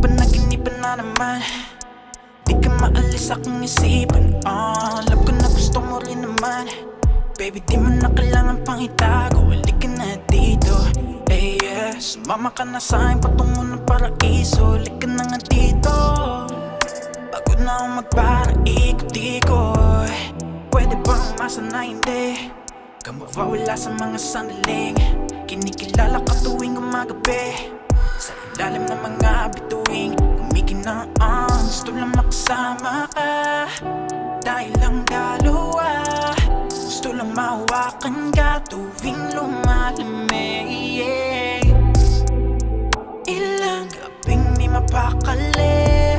Panaginipan na naman. Di ka maalis akong isipan. Uh, Love ko na gusto mo rin naman. Baby di mo na kailangan pang itago. Halika na dito. Eh yeah. Sumama ka na sa akin patungo ng paraiso. Halika na nga dito. Pagod na akong magparaikot-ikot. Pwede bang umasa na hindi Ka mawawala sa mga sandaling. Kinikilala ka tuwing umagabi mahawakan ka Tuwing lumalamig Ilang gabing di mapakali.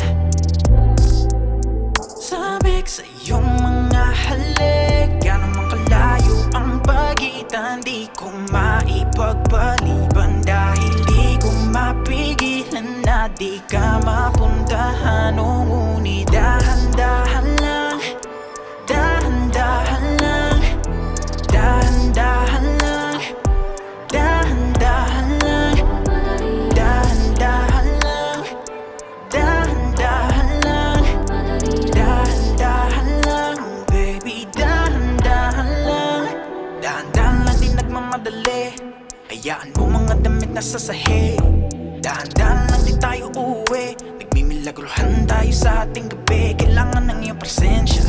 Sabik sa iyong mga halik Yan naman kalayo ang pagitan. Di ko maipagpaliban Dahil di ko mapigilan na di ka mapuntahan. Ngunit dahan-dahan Hayaan mo mga damit na sasahi Dahan-dahan lang di tayo uuwi. Nagmimilagruhan tayo sa ating gabi. Kailangan ng iyong presensya.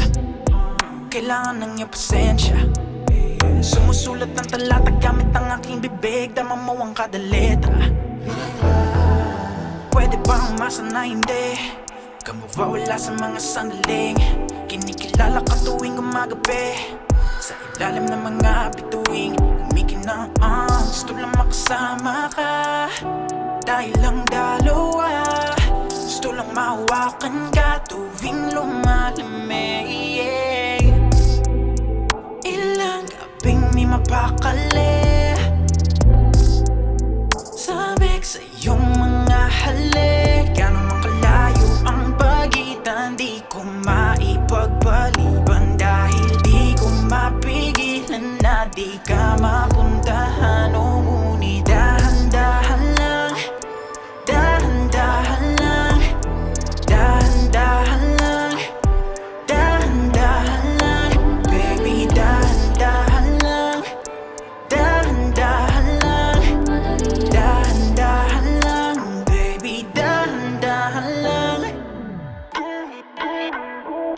Kailangan ng iyong presensya. Sumusulat ng talata gamit ang aking bibig. Dama mo ang kada letra. Pwede bang umasa na hindi? Ka mawawala sa mga sandaling. Kinikilala ka tuwing umagabi Sa ilalim ng mga bituing Kumikinang Gusto lang makasama ka Dahil lang dalawa. Gusto lang mahawakan ka tuwing lumalamig di ka mapuntahan O ngunit dahan-dahan lang Dahan-dahan lang. Dahan-dahan lang. Dahan-dahan lang. Baby, dahan-dahan lang. Dahan-dahan lang. Dahan-dahan lang. Baby, dahan-dahan lang.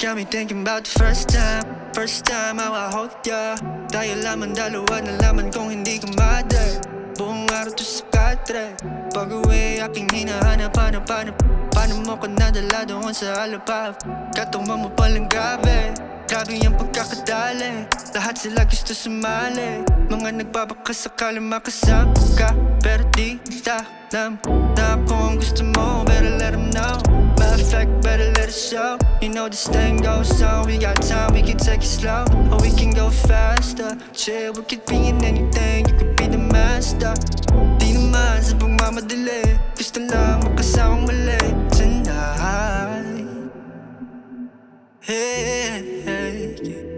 Got me thinking about the first time First time hold ya. Tayo lamang dalawa na laman kung hindi ka mother Buong araw to sa katre Pag uwi aking hinahanap hanap hanap Paano mo ko nadala doon sa alapap Katumba mo palang grabe Grabe yung pagkakadali Lahat sila gusto sumali Mga nagpapakasakala makasama ka Pero di nila alam Na ako ang gusto mo Better let them know better let it show. You know this thing goes on We got time, we can take it slow. Or we can go faster. Chill, we could be in anything You could be the master. Di naman sa pagmamadali Gusto lang makasawang mali Tonight. Hey, hey, hey.